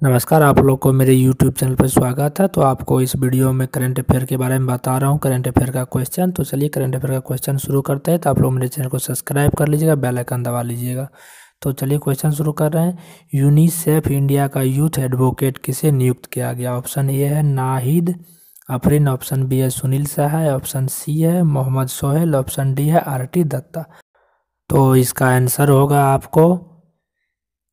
नमस्कार, आप लोग को मेरे YouTube चैनल पर स्वागत है। तो आपको इस वीडियो में करंट अफेयर के बारे में बता रहा हूँ। करंट अफेयर का क्वेश्चन तो चलिए करंट अफेयर का क्वेश्चन शुरू करते हैं। तो आप लोग मेरे चैनल को सब्सक्राइब कर लीजिएगा बेल आइकन दबा लीजिएगा। तो चलिए क्वेश्चन शुरू कर रहे हैं। यूनिसेफ इंडिया का यूथ एडवोकेट किसे नियुक्त किया गया? ऑप्शन ए है नाहिद अफरीन ऑप्शन बी है सुनील शाह ऑप्शन सी है मोहम्मद सोहेल ऑप्शन डी है आर टी दत्ता। तो इसका आंसर होगा आपको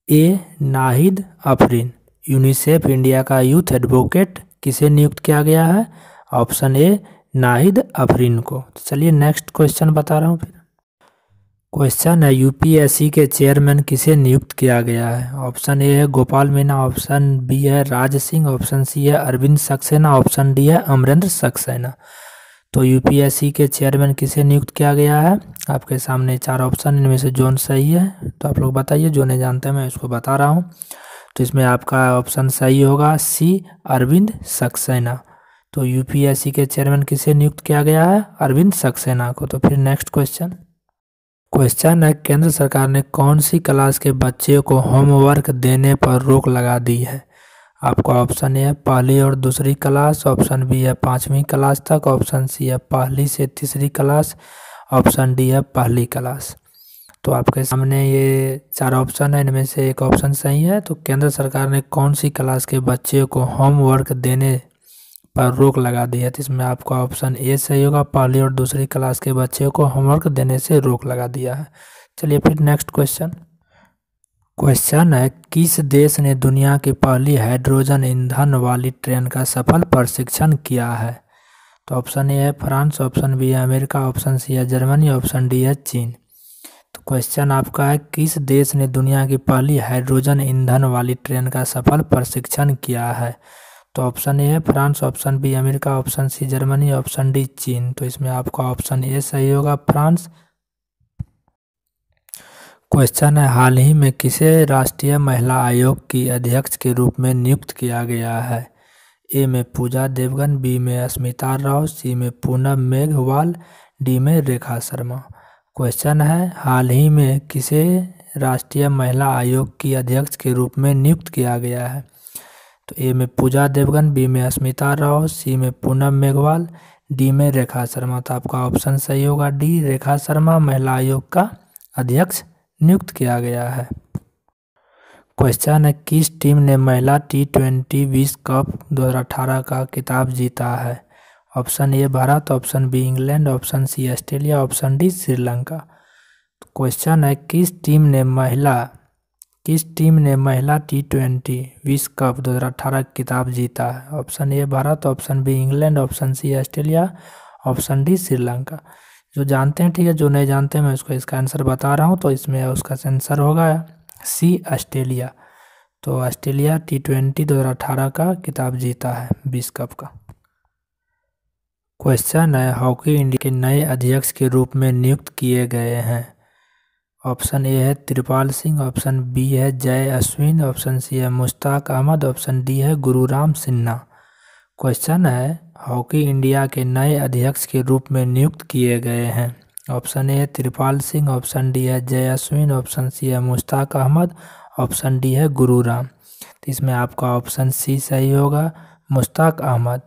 A Nahid Afreen. UNICEF India का यूथ एडवोकेट किसे नियुक्त किया गया है? ऑप्शन ए, नाहिद अफरीन को। तो चलिए नेक्स्ट क्वेश्चन बता रहा हूँ फिर। क्वेश्चन है, यूपीएससी के चेयरमैन किसे नियुक्त किया गया है? ऑप्शन ए है गोपाल मीना, ऑप्शन बी है राज सिंह, ऑप्शन सी है अरविंद सक्सेना, ऑप्शन डी है अमरेंद्र सक्सेना। तो यूपीएससी के चेयरमैन किसे नियुक्त किया गया है? आपके सामने चार ऑप्शन, इनमें से जोन सही है। तो आप लोग बताइए, जो नहीं जानते मैं इसको बता रहा हूँ। तो इसमें आपका ऑप्शन सही होगा सी अरविंद सक्सेना। तो यूपीएससी के चेयरमैन किसे नियुक्त किया गया है? अरविंद सक्सेना को। तो फिर नेक्स्ट क्वेश्चन क्वेश्चन है, केंद्र सरकार ने कौन सी क्लास के बच्चे को होमवर्क देने पर रोक लगा दी है? आपका ऑप्शन ए है पहली और दूसरी क्लास ऑप्शन बी है पाँचवीं क्लास तक ऑप्शन सी है पहली से तीसरी क्लास ऑप्शन डी है पहली क्लास तो आपके सामने ये चार ऑप्शन है, इनमें से एक ऑप्शन सही है। तो केंद्र सरकार ने कौन सी क्लास के बच्चे को होमवर्क देने पर रोक लगा दी है? तो इसमें आपका ऑप्शन ए सही होगा, पहली और दूसरी क्लास के बच्चे को होमवर्क देने से रोक लगा दिया है। चलिए फिर नेक्स्ट क्वेश्चन क्वेश्चन है, किस देश ने दुनिया की पहली हाइड्रोजन ईंधन वाली ट्रेन का सफल प्रशिक्षण किया है? तो ऑप्शन ए है, फ्रांस ऑप्शन बी है, अमेरिका ऑप्शन सी है, जर्मनी ऑप्शन डी है, चीन। क्वेश्चन आपका है, किस देश ने दुनिया की पहली हाइड्रोजन ईंधन वाली ट्रेन का सफल प्रशिक्षण किया है? तो ऑप्शन ए है, France option B America option C Germany option D चीन। तो इसमें आपका ऑप्शन ए सही होगा, फ्रांस। क्वेश्चन है, हाल ही में किसे राष्ट्रीय महिला आयोग की अध्यक्ष के रूप में नियुक्त किया गया है? ए में पूजा देवगन बी में अस्मिता राव सी में पूनम मेघवाल डी में रेखा शर्मा। क्वेश्चन है, हाल ही में किसे राष्ट्रीय महिला आयोग की अध्यक्ष के रूप में नियुक्त किया गया है? तो ए में पूजा देवगन बी में अस्मिता राव सी में पूनम मेघवाल डी में रेखा शर्मा। तो आपका ऑप्शन सही होगा डी रेखा शर्मा महिला आयोग का अध्यक्ष नियुक्त किया गया है। क्वेश्चन है, किस टीम ने महिला टी ट्वेंटी विश्व कप 2018 का किताब जीता है? Option A Bharat, option B England, option C Australia, option D Sri Lanka. Question है, किस टीम ने महिला, किस टीम ने महिला टी ट्वेंटी विश्व कप 2018 किताब जीता? है option A Bharat, option B England, option C Australia, option D Sri Lanka. जो जानते हैं, ठीक है, जो नहीं जानते, मैं उसको इसका आंसर बता रहा हूँ तो इसमें उसका आंसर होगा सी ऑस्ट्रेलिया। तो ऑस्ट्रेलिया टी ट्वेंटी दो हज़ार अठारह का किताब जीता है विश्व कप का। क्वेश्चन है हॉकी इंडिया के नए अध्यक्ष के रूप में नियुक्त किए गए हैं? ऑप्शन ए है त्रिपाल सिंह ऑप्शन बी है जय अश्विन ऑप्शन सी है मुश्ताक अहमद ऑप्शन डी है गुरुराम सिन्हा। क्वेश्चन है हॉकी इंडिया के नए अध्यक्ष के रूप में नियुक्त किए गए हैं? ऑप्शन ए है त्रिपाल सिंह ऑप्शन डी है जय अश्विन ऑप्शन सी है मुश्ताक अहमद ऑप्शन डी है गुरुराम। तो इसमें आपका ऑप्शन सी सही होगा, मुश्ताक अहमद।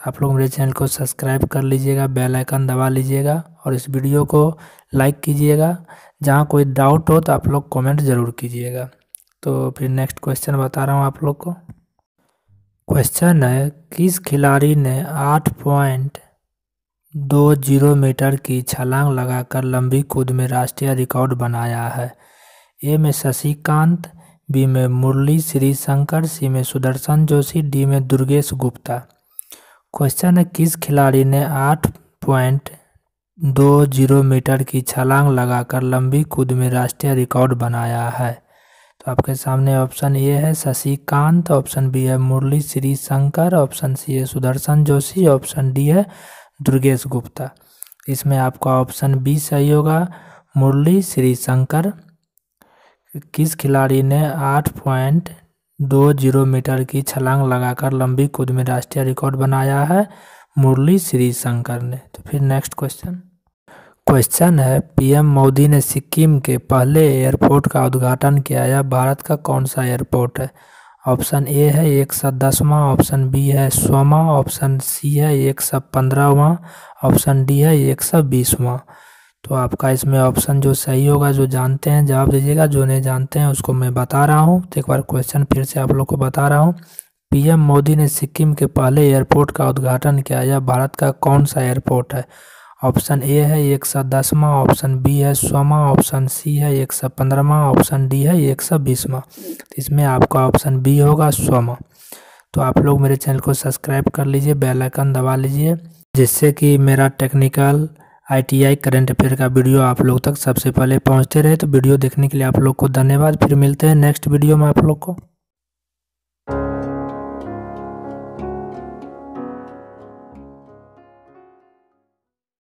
आप लोग मेरे चैनल को सब्सक्राइब कर लीजिएगा, बेल आइकन दबा लीजिएगा और इस वीडियो को लाइक कीजिएगा। जहाँ कोई डाउट हो तो आप लोग कमेंट ज़रूर कीजिएगा। तो फिर नेक्स्ट क्वेश्चन बता रहा हूँ आप लोग को। क्वेश्चन है, किस खिलाड़ी ने आठ पॉइंट दो ज़ीरो मीटर की छलांग लगाकर लंबी कूद में राष्ट्रीय रिकॉर्ड बनाया है? ए में शशिकांत, बी में मुरली श्री शंकर सी में सुदर्शन जोशी, डी में दुर्गेश गुप्ता। क्वेश्चन है, किस खिलाड़ी ने आठ पॉइंट दो ज़ीरो मीटर की छलांग लगाकर लंबी कूद में राष्ट्रीय रिकॉर्ड बनाया है? तो आपके सामने ऑप्शन ए है, शशिकांत ऑप्शन बी है, मुरली श्री शंकर ऑप्शन सी है, सुदर्शन जोशी ऑप्शन डी है, दुर्गेश गुप्ता। इसमें आपका ऑप्शन बी सही होगा, मुरली श्री शंकर किस खिलाड़ी ने आठ पॉइंट दो ज़ीरो मीटर की छलांग लगाकर लंबी कूद में राष्ट्रीय रिकॉर्ड बनाया है मुरली श्री शंकर ने। तो फिर नेक्स्ट क्वेश्चन। क्वेश्चन है, पीएम मोदी ने सिक्किम के पहले एयरपोर्ट का उद्घाटन किया यह भारत का कौन सा एयरपोर्ट है? ऑप्शन ए है एक सौ दसवां, ऑप्शन बी है सोवा ऑप्शन सी है एक सौ पंद्रहवा, ऑप्शन डी है एक सौ बीसवां। तो आपका इसमें ऑप्शन जो सही होगा, जो जानते हैं, जवाब दीजिएगा। जो नहीं जानते हैं, उसको मैं बता रहा हूँ। तो एक बार क्वेश्चन फिर से आप लोग को बता रहा हूँ। पीएम मोदी ने सिक्किम के पहले एयरपोर्ट का उद्घाटन किया यह भारत का कौन सा एयरपोर्ट है? ऑप्शन ए है, एक सौ दसवा। ऑप्शन बी है सोवा ऑप्शन सी है, एक सौ पंद्रहवा। ऑप्शन डी है, एक सौ बीसवा। तो इसमें आपका ऑप्शन बी होगा सोवा तो आप लोग मेरे चैनल को सब्सक्राइब कर लीजिए बेल आइकन दबा लीजिए, जिससे कि मेरा टेक्निकल आईटीआई करंट अफेयर का वीडियो आप लोग तक सबसे पहले पहुँचते रहे तो वीडियो देखने के लिए आप लोग को धन्यवाद। फिर मिलते हैं नेक्स्ट वीडियो में आप लोग को।